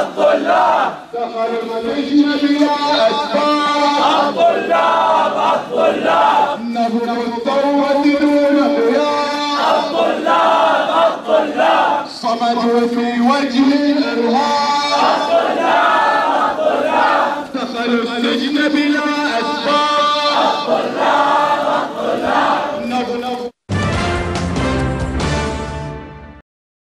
الطلاب دخلوا السجن بلا أسباب الطلاب الطلاب نبض الثورة دون خيار الطلاب الطلاب صمدوا في وجه الإرهاب دخلوا السجن بلا